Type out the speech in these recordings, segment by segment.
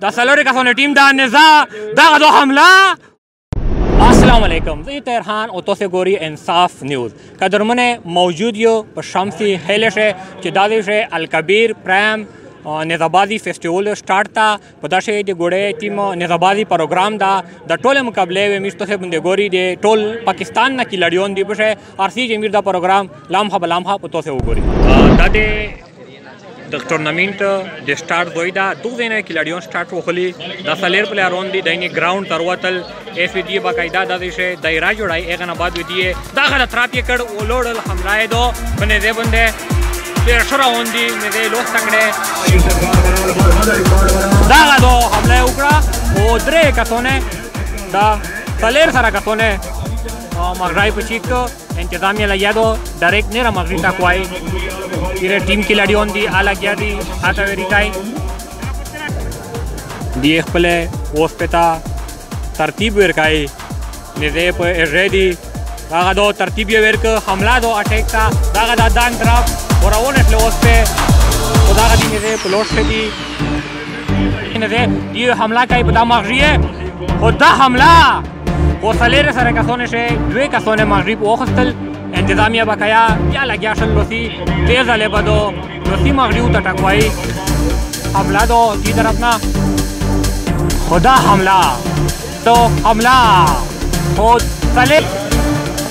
دا څلورې کسانو ټیم دا نزا دغه دو حمله السلام علیکم زه تهران او تاسو ګوري انصاف نیوز قدرمنه موجود یو په شمسي خیل شه چې دا دی شه الکبیر پرام نظابادي فیسټیوال سٹارټ تا په داسې د ګوړې ټیم نظابادي پروګرام دا د ټوله مقابله وې مشته سه بندې ګوري دی ټول پاکستان نه کې لړیون دی بشه ارسی جمیر دا پروګرام لامحه بلامحه په تاسو وګوري دا د ټورنمنټ د سٹارټ دوی دا دوه ځینې کې لړیون سٹارټ وخلی د سلیر پلیرون دی دینه ګراوند تر وتل ایف دی با قاعده د دې شه دایره جوړای اغه نه بعد ودی دا غره تراپ یې کړ ولوړل حمله دو بنې دې بندې ډیر شره وندي مې دې لوخ تکړه دا غدو حمله وکړه او درې کتونه دا سلیر سره کتونه او مغرای په چیک انتظامیه لګیا دو ډایرکټ نه را مغرب ته کوی تیرې ټیم کې لړیون دي الا کیا دي هاته وریکای دی خپل اوس پتا ترتیب ورکای نه دې په ریډي هغه دو ترتیب یې ورک حمله دو اٹیک تا داغه دا دان طرف ورونه تل اوس په خداغه دې نه په لوټ کې دي نه دې دی حمله کوي په دا مغریه خدا حمله حوصلې سره کسونه شي دوی کسونه مغرب وخستل انتظامیه بقایا بیا لګیا شل لوسی دې ځلې بدو لوسی مغرب ته ټکوي حمله دو دې طرف نه خدا حمله تو حمله خود سلیب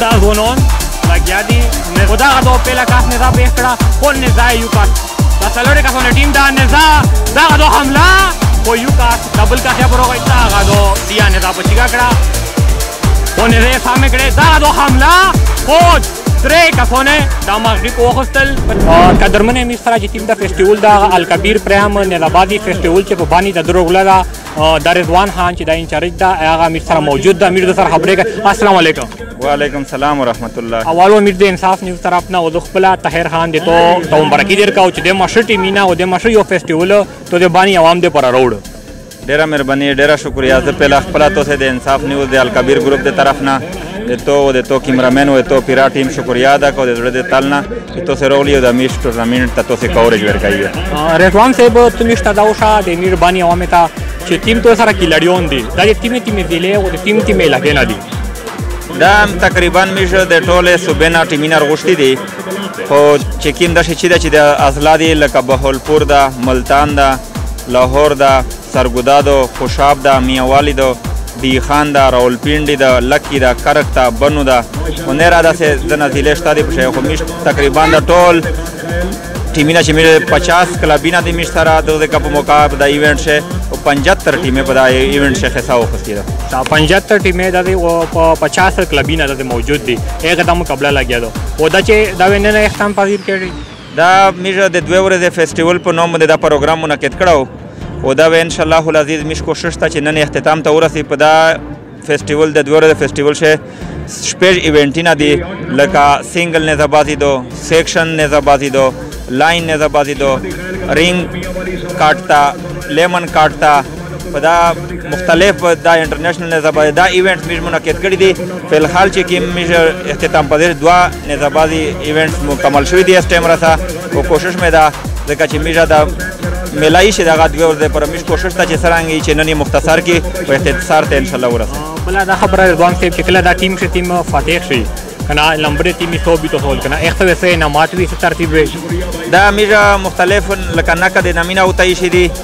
دا غونون لګیا دي خو دغه دوه پیله کاس نزا پېښ کړه خو نزا یې یو کاس د څلورې کسانو ټیم دا نزا دغه دوه حمله خو یو کاس ډبل کاس یې پر وغوښت دغه دوه دیا نزا په چیګه کړه خو نزا یې سامې کړې دغه دوه حمله خو درې کسونه د مغرب وغوښتل قدرمن امیر سره چې ټیم د فیسټیول د الکبیر پریم نیزابادي فیسټیول چې په بانی د دروغله ده د رضوان خان چې د انچارج دا هغه امیر سره موجود ده امیر د سره خبرې کوي السلام علیکم وعلیکم سلام ورحمت الله اول امیر د انصاف نیوز طرف نه او د خپل طاهر خان د تو ته مبارکي ډیر کاو چې د مشر ټیم نه او د مشر یو فیسټیوال ته د باندې عوام د پر راوړ ډیره مهرباني ډیره شکریا زه په خپل تاسو د انصاف نیوز د الکبیر ګروپ د طرف نه د تو او د تو کیمرامن او د تو پیرا ټیم شکریا ادا کو د زړه د تل نه چې تو سره ولې د میش ټورنمنت ته تو سه کورج ورکایي رضوان صاحب تم مشته دا وشا د مهرباني او متا چې ټیم تو سره کیلړیون دي دا چې ټیمه ټیمه دی له او د ټیم ټیمه لګې نه دي دا تقریبا میش د ټوله صوبې نه ټیمینر غوښتي دي خو چې کیم د شي چې د اصلادي لکه بهولپور دا ملتان دا لاهور دا سرګودا ده، خوشاب ده، میا والی ده، ډی خان ده، راولپینډی ده، لکی ده، کرک ده، بنو ده او نورا داسې ځنه ضلع شته دي په شیخ میش تقریبا د ټول ټیمونه چې میره 50 کلبینه د میش سره د دې کپ موقع په دا ایونت شه او 75 ټیمه په دا ایونت شه حساب وکړي دا 75 ټیمه د او په 50 کلبینه د موجود دي هغه د مقابله لګیا دو او دا چې دا ویننه اختتام پذیر کړي دا میږه د دوه ورځې فیسټیول په نوم باندې دا پروګرام منعقد کړو او دا به ان شاء الله العزیز میش کوشش ته چې نن اختتام ته ورسي په دا فیسټیول د دوه ورځې فیسټیول شه شپږ ایونټونه دي لکه سنگل نه زبازي دو سیکشن نه زبازي دو لاین نه زبازي دو رینګ کاټ تا لیمن کاټ تا په دا مختلف دا انټرنیشنل نزابه دا ایونت میج منعقد کړی دی په الحال چې کې میج اختتام پذیر دوا نزابازي ایونت مکمل شوی دی اس ټایم راته او کوشش مې دا ځکه چې میج دا ملای شي دغه دوه ورځې پر مش کوشش ته چې سرانګي چې نن مختصر کې په اختصار ته ان شاء الله ورسه بل دا خبره رضوان صاحب چې کله دا ټیم کې ټیم فاتح شي کنا لمبر تیمی تو بھی تو ہول کنا ایک تو ویسے نمات بھی سے ترتیب ویش دا میرا مختلف لکنا کا دینامینہ ہوتا ہی شدی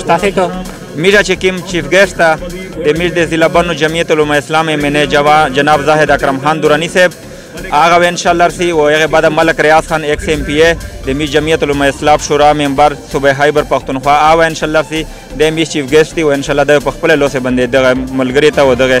Stacheco. Mira چې کوم چیف ګیسټ ته د میر د ضلع بنو جمعیت علوم اسلام ایم ان جوا جناب زاهد اکرم خان دورانی صاحب هغه ان شاء الله سي او هغه بعد ملک ریاض خان ایکس ایم پی ای د میر جمعیت علوم اسلام شورا ممبر صوبه خیبر پښتونخوا او ان شاء الله سي د میر چیف ګیسټ دی او ان شاء الله د خپل لوسه باندې دغه ملګری ته ودغه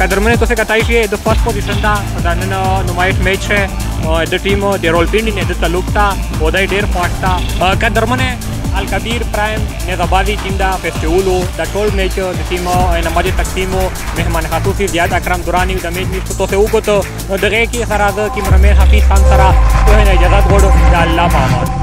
قدرمنه تاسو کتای شئ د فرست پوزیشن دا د نن نمایش میچ شه د ټیم د رولپینډي نه د تعلق تا او د ډیر خوښ تا قدرمنه الکبیر پرایم نظبازی ټیم دا فیسټیولو د ټول میچ د ټیم او نماز تقسیم او مهمان خصوصي زیاد اکرم دورانی د میچ میچ تاسو وکړو دغه کې خراز کې مرمه حفیظ خان سره ته نه اجازه غوړو د الله په امان